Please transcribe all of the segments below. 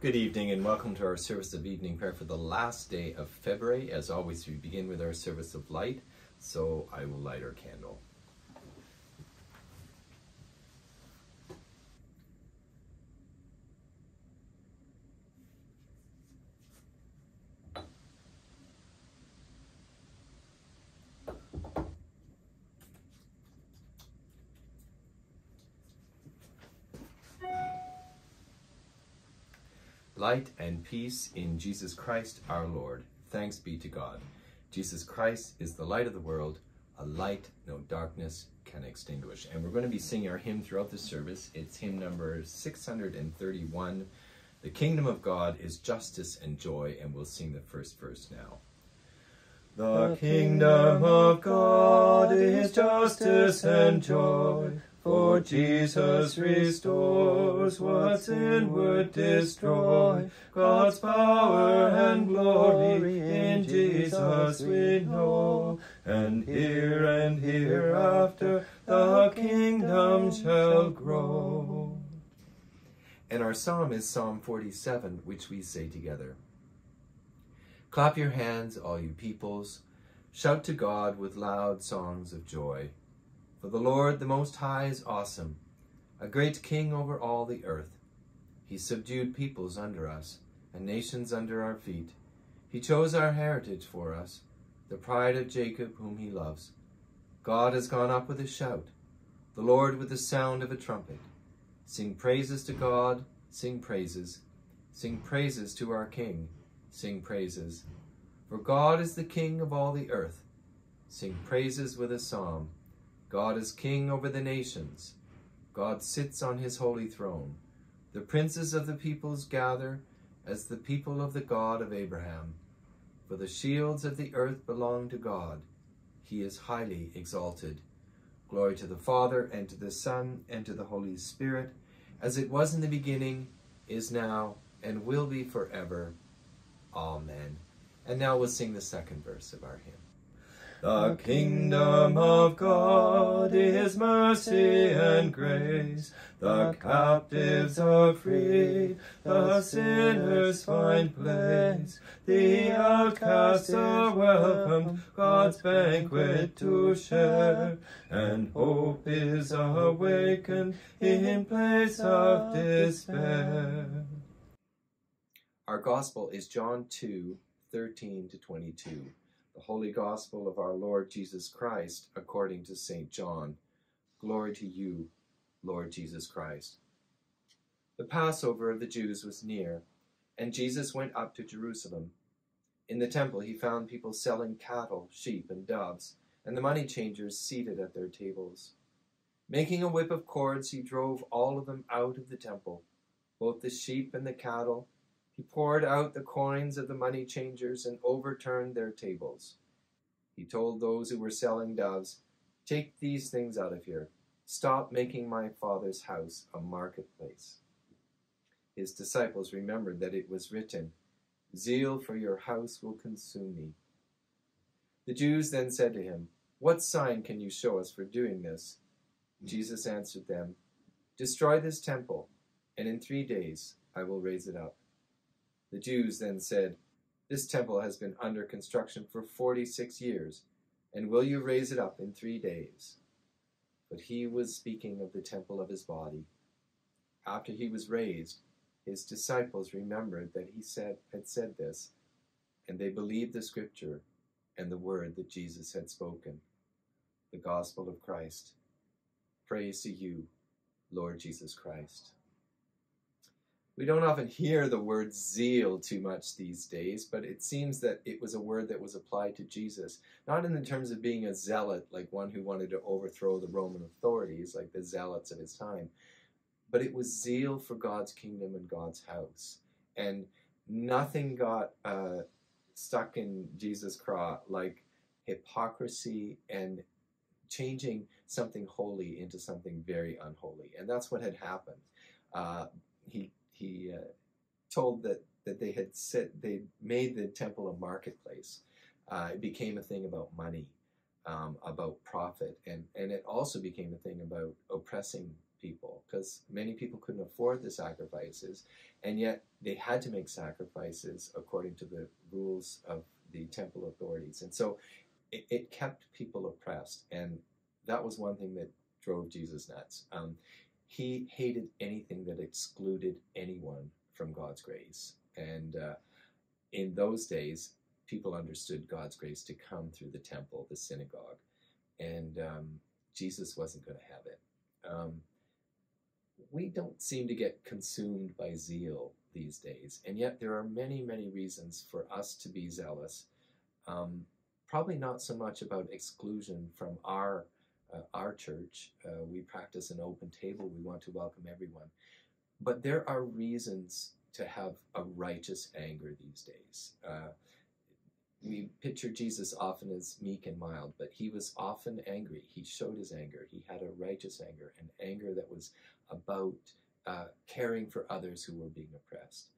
Good evening and welcome to our service of evening prayer for the last day of February. As always, we begin with our service of light, so I will light our candle. Light and peace in Jesus Christ our Lord. Thanks be to God. Jesus Christ is the light of the world, a light no darkness can extinguish. And we're going to be singing our hymn throughout the service. It's hymn number 631. The kingdom of God is justice and joy, and we'll sing the first verse now. The kingdom of God is justice and joy. For Jesus restores what sin would destroy. God's power and glory in Jesus we know. And here and hereafter the kingdom shall grow. And our psalm is Psalm 47, which we say together. Clap your hands, all you peoples. Shout to God with loud songs of joy. For the Lord the Most High is awesome, a great king over all the earth. He subdued peoples under us, and nations under our feet. He chose our heritage for us, the pride of Jacob whom he loves. God has gone up with a shout, the Lord with the sound of a trumpet. Sing praises to God, sing praises. Sing praises to our King, sing praises. For God is the King of all the earth. Sing praises with a psalm. God is king over the nations. God sits on his holy throne. The princes of the peoples gather as the people of the God of Abraham. For the shields of the earth belong to God. He is highly exalted. Glory to the Father, and to the Son, and to the Holy Spirit, as it was in the beginning, is now, and will be forever. Amen. And now we'll sing the second verse of our hymn. The kingdom of God is mercy and grace. The captives are free, the sinners find place. The outcasts are welcomed, God's banquet to share. And hope is awakened in place of despair. Our gospel is John 2, 13 to 22 the Holy Gospel of our Lord Jesus Christ according to St. John. Glory to you, Lord Jesus Christ. The Passover of the Jews was near, and Jesus went up to Jerusalem. In the temple he found people selling cattle, sheep, and doves, and the money changers seated at their tables. Making a whip of cords, he drove all of them out of the temple, both the sheep and the cattle, he poured out the coins of the money changers and overturned their tables. He told those who were selling doves, Take these things out of here. Stop making my father's house a marketplace. His disciples remembered that it was written, Zeal for your house will consume me. The Jews then said to him, What sign can you show us for doing this? Jesus answered them, Destroy this temple, and in three days I will raise it up. The Jews then said, This temple has been under construction for forty six years, and will you raise it up in three days? But he was speaking of the temple of his body. After he was raised, his disciples remembered that he said, had said this, and they believed the scripture and the word that Jesus had spoken. The gospel of Christ. Praise to you, Lord Jesus Christ. We don't often hear the word zeal too much these days, but it seems that it was a word that was applied to Jesus, not in the terms of being a zealot, like one who wanted to overthrow the Roman authorities, like the zealots of his time, but it was zeal for God's kingdom and God's house. And nothing got uh, stuck in Jesus' craw like hypocrisy and changing something holy into something very unholy. And that's what had happened. Uh, he he uh, told that that they had set they made the temple a marketplace. Uh, it became a thing about money, um, about profit, and and it also became a thing about oppressing people because many people couldn't afford the sacrifices, and yet they had to make sacrifices according to the rules of the temple authorities. And so it, it kept people oppressed. And that was one thing that drove Jesus nuts. Um, he hated anything that excluded anyone from God's grace. And uh, in those days, people understood God's grace to come through the temple, the synagogue. And um, Jesus wasn't going to have it. Um, we don't seem to get consumed by zeal these days. And yet, there are many, many reasons for us to be zealous. Um, probably not so much about exclusion from our uh, our church. Uh, we practice an open table. We want to welcome everyone. But there are reasons to have a righteous anger these days. Uh, we picture Jesus often as meek and mild, but he was often angry. He showed his anger. He had a righteous anger, an anger that was about uh, caring for others who were being oppressed.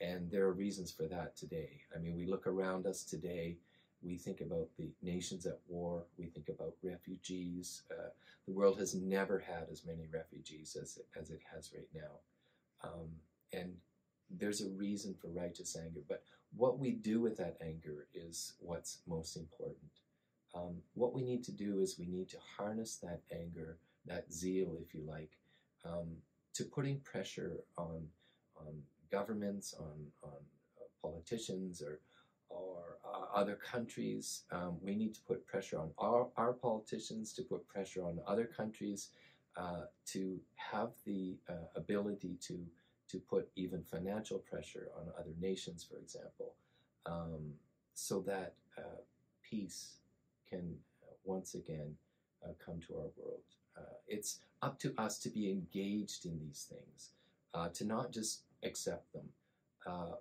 And there are reasons for that today. I mean, we look around us today, we think about the nations at war, we think about refugees. Uh, the world has never had as many refugees as it, as it has right now. Um, and there's a reason for righteous anger, but what we do with that anger is what's most important. Um, what we need to do is we need to harness that anger, that zeal, if you like, um, to putting pressure on on governments, on on uh, politicians, or or uh, other countries. Um, we need to put pressure on our, our politicians to put pressure on other countries uh, to have the uh, ability to to put even financial pressure on other nations, for example, um, so that uh, peace can once again uh, come to our world. Uh, it's up to us to be engaged in these things, to not just accept them,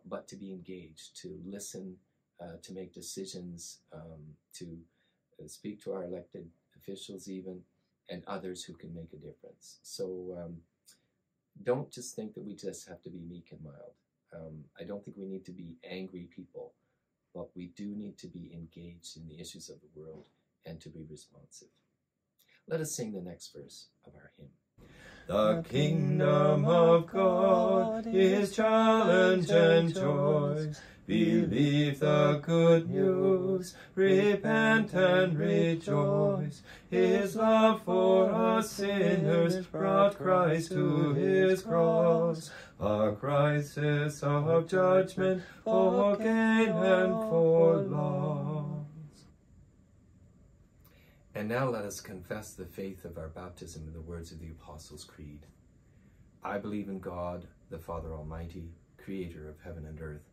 but to be engaged, to listen, to make decisions, um, to speak to our elected officials, even, and others who can make a difference. So. Um, don't just think that we just have to be meek and mild. Um, I don't think we need to be angry people, but we do need to be engaged in the issues of the world and to be responsive. Let us sing the next verse of our hymn. The kingdom of God is challenge and choice. Believe the good news, repent and rejoice. His love for us sinners brought Christ to his cross, a crisis of judgment for gain and for loss. And now let us confess the faith of our baptism in the words of the Apostles' Creed. I believe in God, the Father Almighty, creator of heaven and earth.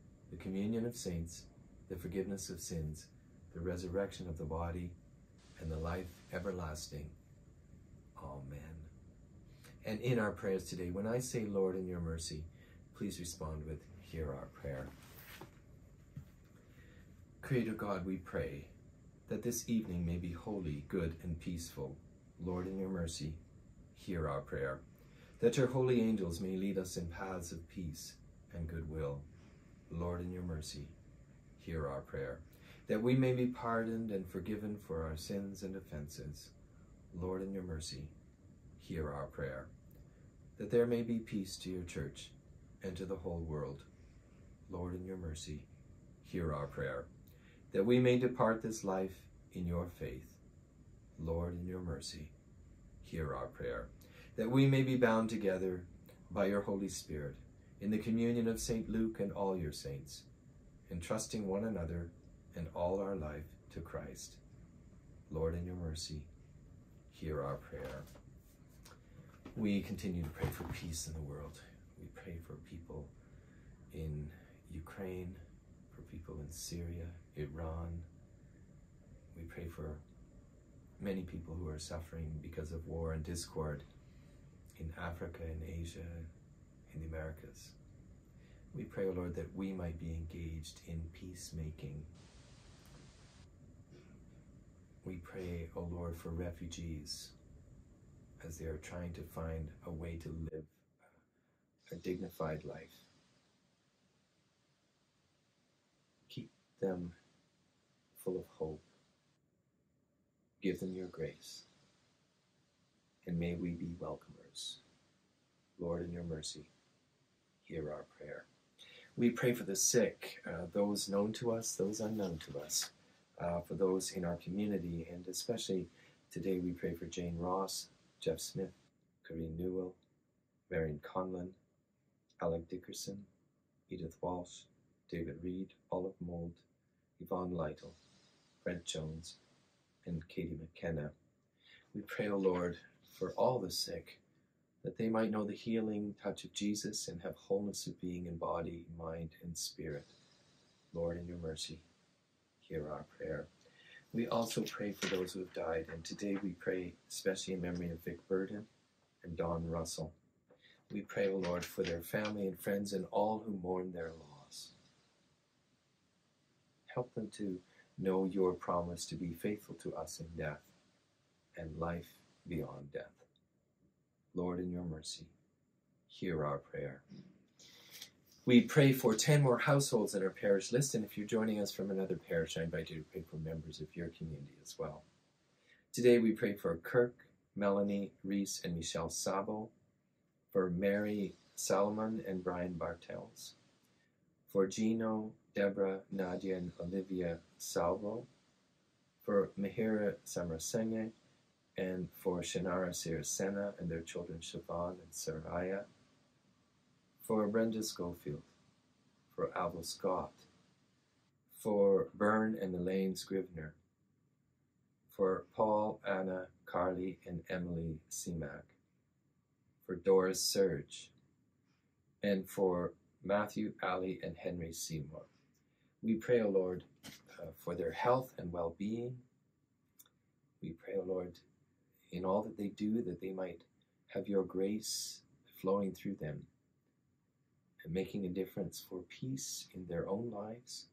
the communion of saints, the forgiveness of sins, the resurrection of the body, and the life everlasting. Amen. And in our prayers today, when I say, Lord, in your mercy, please respond with, Hear our prayer. Creator God, we pray that this evening may be holy, good, and peaceful. Lord, in your mercy, hear our prayer. That your holy angels may lead us in paths of peace and goodwill. Lord, in your mercy, hear our prayer, that we may be pardoned and forgiven for our sins and offenses. Lord, in your mercy, hear our prayer, that there may be peace to your church and to the whole world. Lord, in your mercy, hear our prayer, that we may depart this life in your faith. Lord, in your mercy, hear our prayer, that we may be bound together by your Holy Spirit in the communion of St. Luke and all your saints, entrusting one another and all our life to Christ. Lord, in your mercy, hear our prayer. We continue to pray for peace in the world. We pray for people in Ukraine, for people in Syria, Iran. We pray for many people who are suffering because of war and discord in Africa, in Asia, in the Americas. We pray, O Lord, that we might be engaged in peacemaking. We pray, O Lord, for refugees as they are trying to find a way to live a dignified life. Keep them full of hope. Give them your grace. And may we be welcomers. Lord, in your mercy, hear our prayer. We pray for the sick, uh, those known to us, those unknown to us, uh, for those in our community, and especially today we pray for Jane Ross, Jeff Smith, Corinne Newell, Marion Conlon, Alec Dickerson, Edith Walsh, David Reed, Olive Mold, Yvonne Lytle, Brent Jones, and Katie McKenna. We pray, O Lord, for all the sick, that they might know the healing touch of Jesus and have wholeness of being in body, mind, and spirit. Lord, in your mercy, hear our prayer. We also pray for those who have died, and today we pray especially in memory of Vic Burden and Don Russell. We pray, O Lord, for their family and friends and all who mourn their loss. Help them to know your promise to be faithful to us in death and life beyond death. Lord, in your mercy, hear our prayer. We pray for 10 more households in our parish list, and if you're joining us from another parish, I invite you to pray for members of your community as well. Today we pray for Kirk, Melanie, Reese, and Michelle Sabo, for Mary Salomon and Brian Bartels, for Gino, Deborah, Nadia, and Olivia Salvo, for Mahira Samarasinghe, and for Shanara Sirasena and their children Siobhan and Saraya, for Brenda Schofield, for Alva Scott, for Bern and Elaine Scrivener, for Paul, Anna, Carly, and Emily Seamack, for Doris Surge, and for Matthew, Ali, and Henry Seymour. We pray, O Lord, uh, for their health and well being. We pray, O Lord, in all that they do, that they might have your grace flowing through them and making a difference for peace in their own lives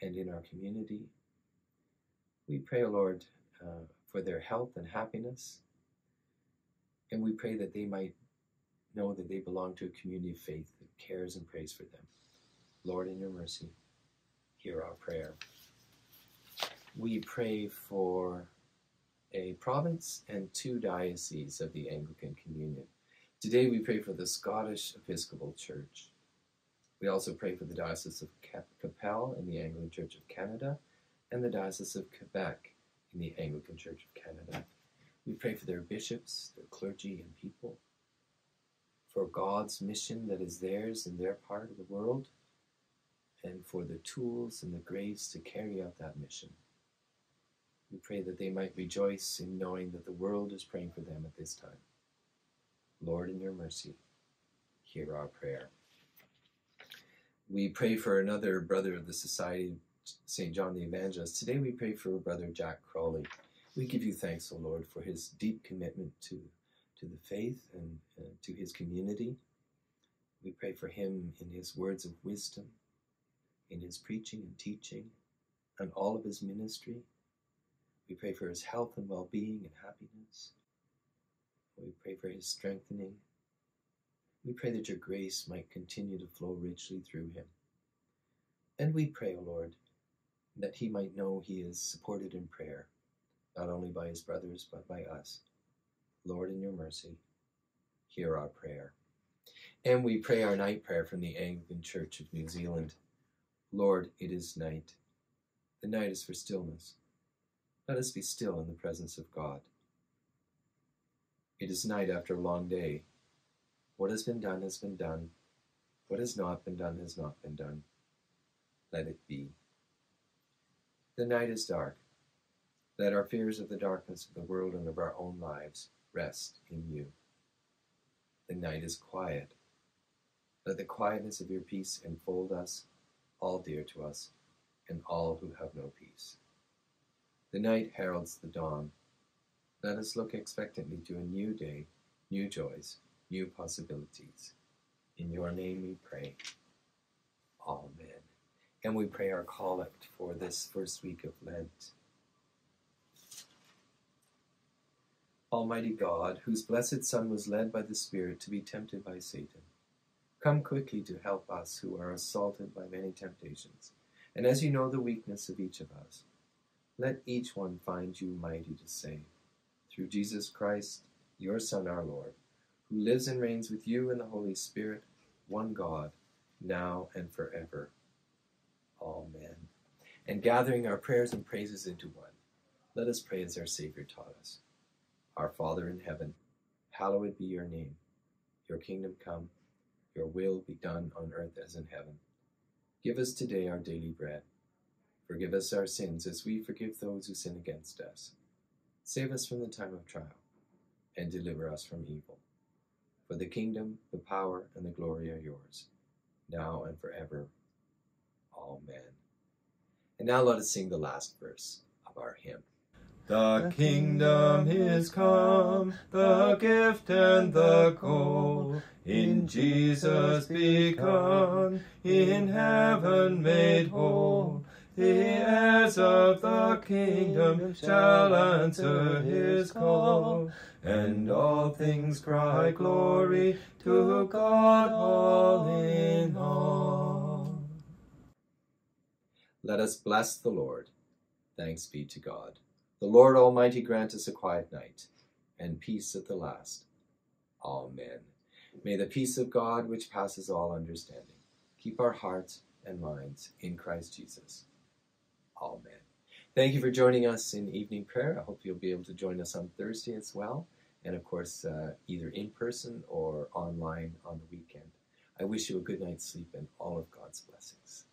and in our community. We pray, Lord, uh, for their health and happiness, and we pray that they might know that they belong to a community of faith that cares and prays for them. Lord, in your mercy, hear our prayer. We pray for a province and two dioceses of the Anglican Communion. Today we pray for the Scottish Episcopal Church. We also pray for the Diocese of Qu'Appelle in the Anglican Church of Canada and the Diocese of Quebec in the Anglican Church of Canada. We pray for their bishops, their clergy, and people, for God's mission that is theirs in their part of the world, and for the tools and the grace to carry out that mission. We pray that they might rejoice in knowing that the world is praying for them at this time. Lord, in your mercy, hear our prayer. We pray for another brother of the Society, St. John the Evangelist. Today we pray for Brother Jack Crawley. We give you thanks, O Lord, for his deep commitment to, to the faith and uh, to his community. We pray for him in his words of wisdom, in his preaching and teaching, and all of his ministry. We pray for his health and well being and happiness. We pray for his strengthening. We pray that your grace might continue to flow richly through him. And we pray, O Lord, that he might know he is supported in prayer, not only by his brothers, but by us. Lord, in your mercy, hear our prayer. And we pray our night prayer from the Anglican Church of New Zealand. Lord, it is night. The night is for stillness. Let us be still in the presence of God. It is night after a long day. What has been done has been done. What has not been done has not been done. Let it be. The night is dark. Let our fears of the darkness of the world and of our own lives rest in you. The night is quiet. Let the quietness of your peace enfold us, all dear to us, and all who have no peace. The night heralds the dawn. Let us look expectantly to a new day new joys, new possibilities. In your name we pray. Amen. And we pray our collect for this first week of Lent. Almighty God, whose blessed Son was led by the Spirit to be tempted by Satan, come quickly to help us who are assaulted by many temptations. And as you know the weakness of each of us, let each one find you mighty to save. Through Jesus Christ, your Son, our Lord, who lives and reigns with you in the Holy Spirit, one God, now and forever. Amen. And gathering our prayers and praises into one, let us pray as our Savior taught us. Our Father in heaven, hallowed be your name. Your kingdom come, your will be done on earth as in heaven. Give us today our daily bread. Forgive us our sins as we forgive those who sin against us. Save us from the time of trial, and deliver us from evil. For the kingdom, the power, and the glory are yours, now and forever. Amen. And now let us sing the last verse of our hymn. The kingdom is come, the gift and the goal, in Jesus begun, in heaven made whole. The heirs of the kingdom shall answer his call, and all things cry glory to God all in all. Let us bless the Lord. Thanks be to God. The Lord Almighty grant us a quiet night and peace at the last. Amen. May the peace of God, which passes all understanding, keep our hearts and minds in Christ Jesus. Amen. Thank you for joining us in evening prayer. I hope you'll be able to join us on Thursday as well, and of course, uh, either in person or online on the weekend. I wish you a good night's sleep and all of God's blessings.